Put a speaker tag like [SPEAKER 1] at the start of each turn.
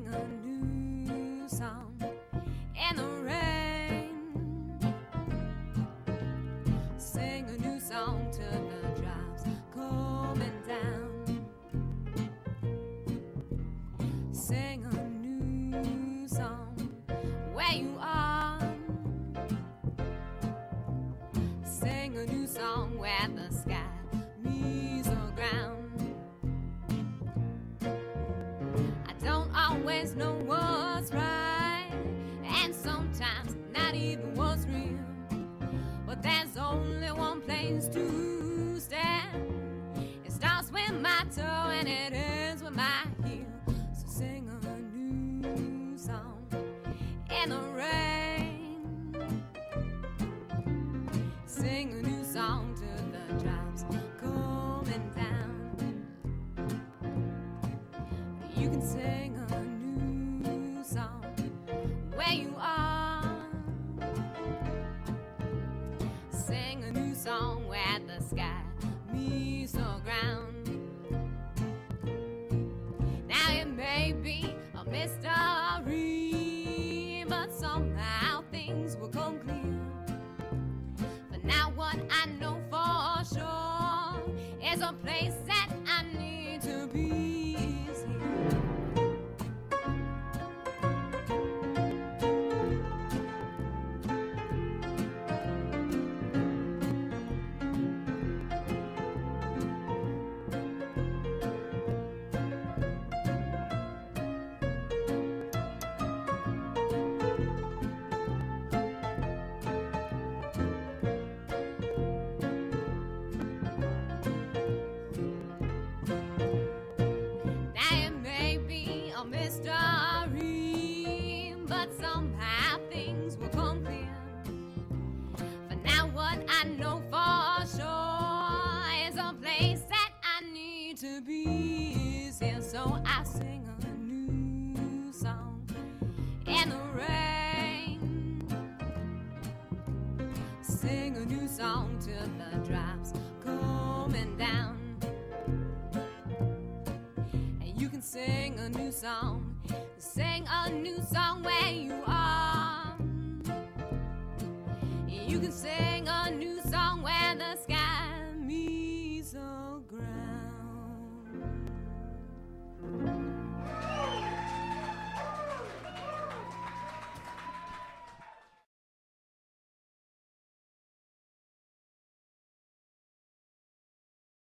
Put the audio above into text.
[SPEAKER 1] sing a new song in the rain. Sing a new song to the drops coming down. Sing a new song where you are. Sing a new song where always know what's right, and sometimes not even what's real. But there's only one place to stand. It starts with my toe and it ends with my heel. So sing a new song in the rain. Sing a new song to the drops coming down. You can sing a where the sky meets the ground. Now it may be a mystery, but somehow So I sing a new song in the rain. Sing a new song till the drops coming down. And you can sing a new song, sing a new song where you are. You can sing